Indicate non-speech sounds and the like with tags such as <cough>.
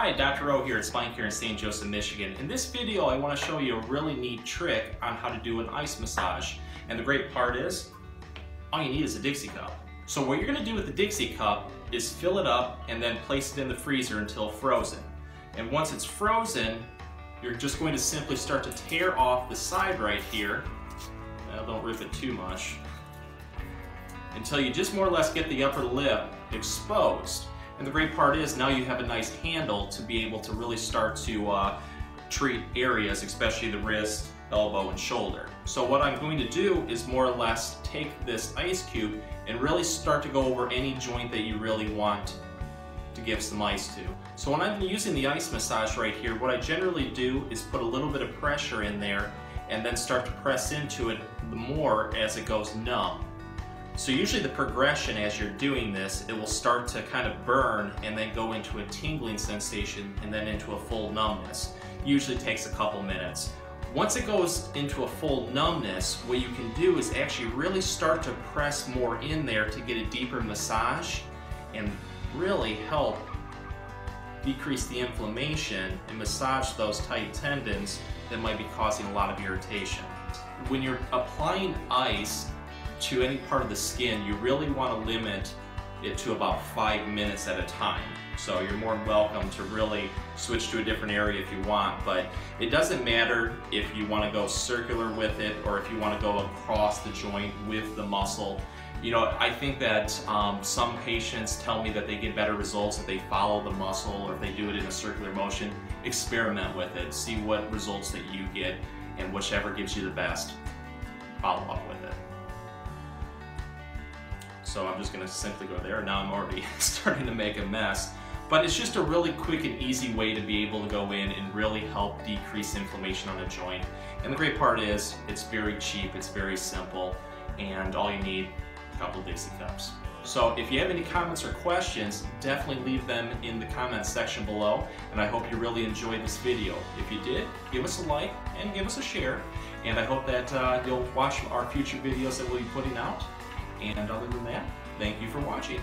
Hi, Dr. O here at Spine Care in St. Joseph, Michigan. In this video, I want to show you a really neat trick on how to do an ice massage. And the great part is, all you need is a Dixie cup. So what you're going to do with the Dixie cup is fill it up and then place it in the freezer until frozen. And once it's frozen, you're just going to simply start to tear off the side right here. Now don't rip it too much. Until you just more or less get the upper lip exposed. And the great part is now you have a nice handle to be able to really start to uh, treat areas, especially the wrist, elbow, and shoulder. So what I'm going to do is more or less take this ice cube and really start to go over any joint that you really want to give some ice to. So when I'm using the ice massage right here, what I generally do is put a little bit of pressure in there and then start to press into it more as it goes numb. So usually the progression as you're doing this, it will start to kind of burn and then go into a tingling sensation and then into a full numbness. Usually takes a couple minutes. Once it goes into a full numbness, what you can do is actually really start to press more in there to get a deeper massage and really help decrease the inflammation and massage those tight tendons that might be causing a lot of irritation. When you're applying ice, to any part of the skin, you really want to limit it to about five minutes at a time. So you're more welcome to really switch to a different area if you want, but it doesn't matter if you want to go circular with it or if you want to go across the joint with the muscle. You know, I think that um, some patients tell me that they get better results if they follow the muscle or if they do it in a circular motion. Experiment with it, see what results that you get, and whichever gives you the best, follow up with it. So I'm just gonna simply go there. Now I'm already <laughs> starting to make a mess. But it's just a really quick and easy way to be able to go in and really help decrease inflammation on a joint. And the great part is, it's very cheap, it's very simple, and all you need, a couple Dixie cups. So if you have any comments or questions, definitely leave them in the comments section below, and I hope you really enjoyed this video. If you did, give us a like and give us a share, and I hope that uh, you'll watch our future videos that we'll be putting out. And other than that, thank you for watching.